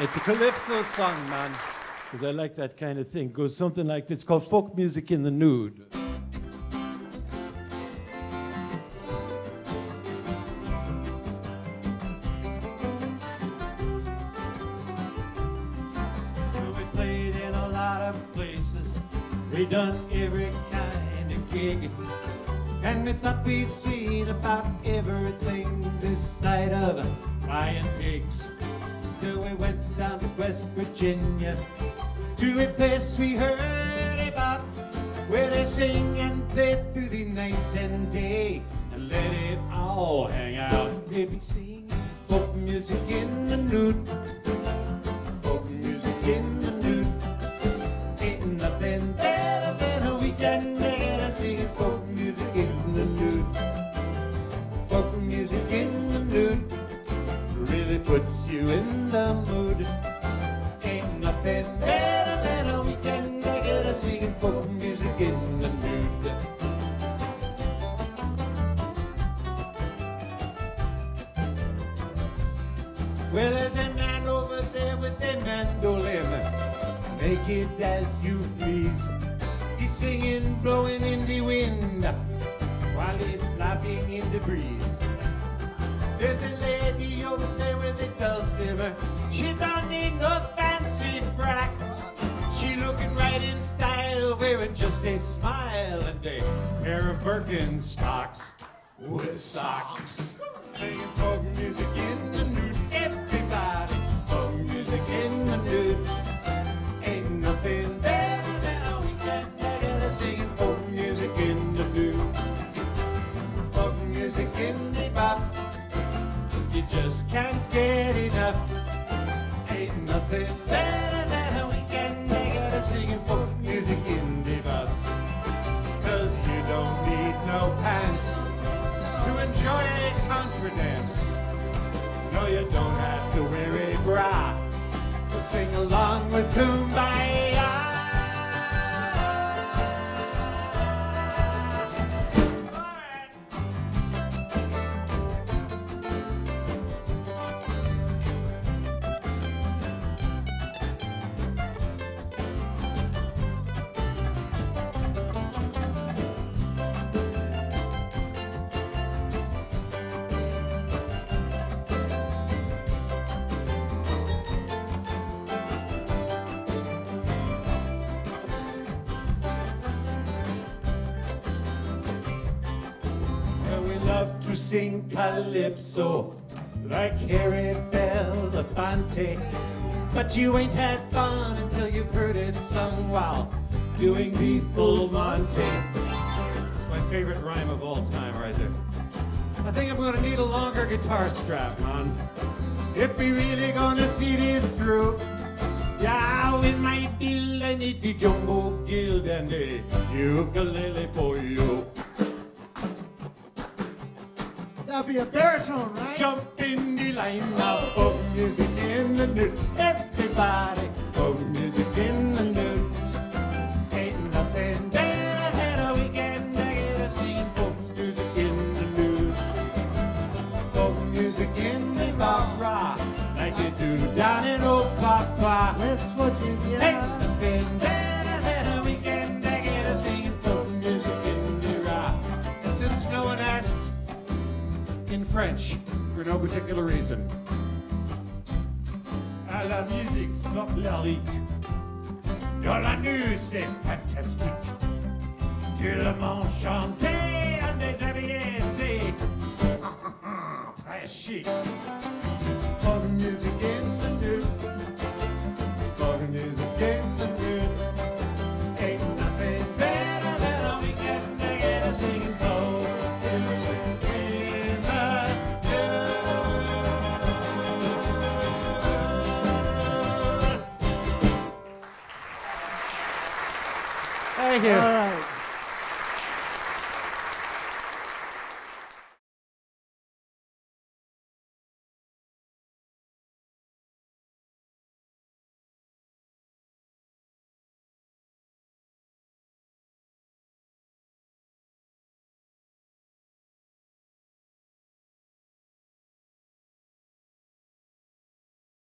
It's a calypso song, man. Because I like that kind of thing. It Goes something like this. It's called folk music in the nude. We played in a lot of places. We done every kind of gig. And we thought we'd seen about everything this side of flying pigs. Till we went down to West Virginia to a place we heard about where they sing and play through the night and day and let it all hang out. Maybe sing folk music in the nude. Well, there's a man over there with a mandolin. Make it as you please. He's singing, blowing in the wind while he's flapping in the breeze. There's a lady over there with a dulcimer. She don't need no fancy frack. She looking right in style, wearing just a smile and a pair of Birkenstocks with socks. Singing folk music dance. No, you don't have to wear a bra to sing along with Kumbaya. Sing calypso like Harry Belafonte. But you ain't had fun until you've heard it sung while doing the full Monty. It's my favorite rhyme of all time right there. I think I'm gonna need a longer guitar strap, man. If we really gonna see this through, yeah, we might be I need the jumbo guild and the ukulele for you. That'd be a baritone, right? Jump in the line of folk music in the nude. Everybody, folk music in the nude. Ain't nothing better than a weekend nigga singing folk music in the nude. Folk music in the bar, like you do down in old Papa. West Virginia. Ain't nothing better than a weekend nigga singing folk music in the rock. And since no one asked in French for no particular reason. À la musique folklorique, dans la nuit c'est fantastique. Tellement chanté à des habillés, c'est très chic.